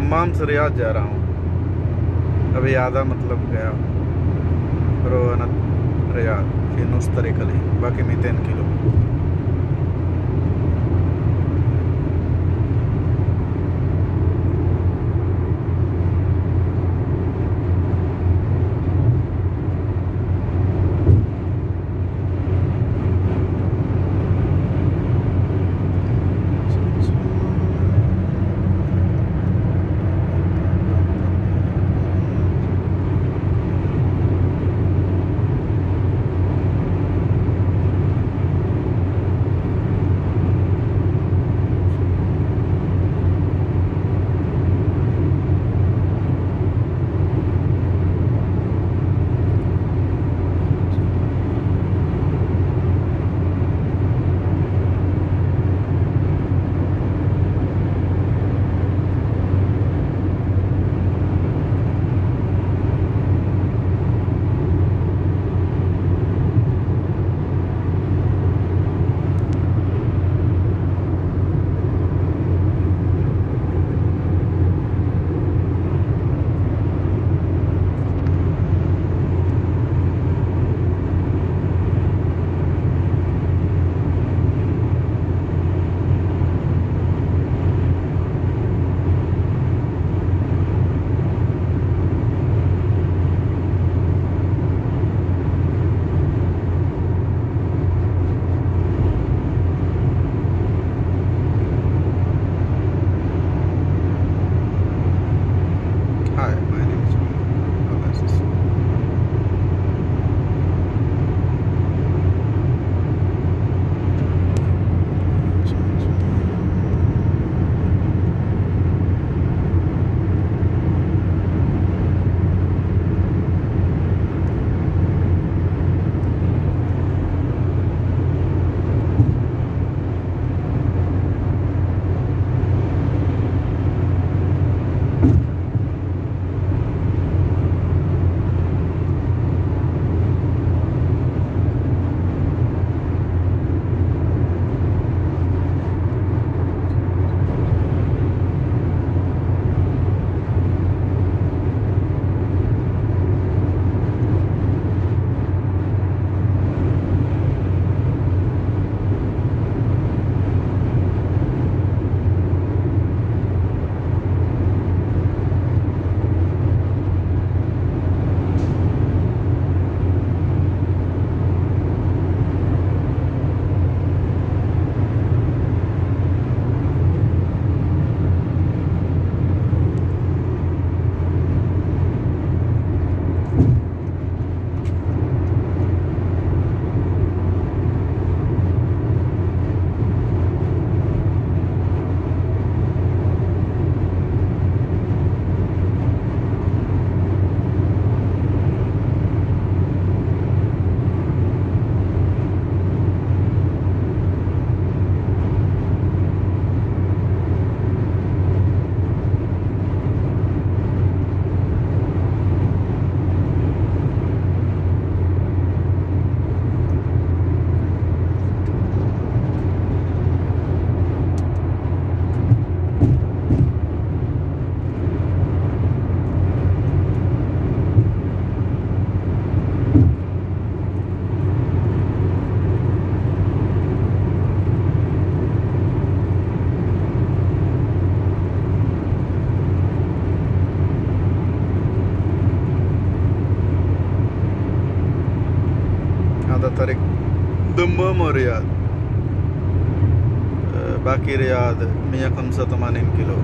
गए दम्माम से रियाज जा रहा हूँ। अभी आधा मतलब गया। रोहनत रियाज फिर नुस तरीके बाकी मैं तीन किलो। datare दम्बमर याद बाकी रियाद मियाँ खमसा तमानिम किलो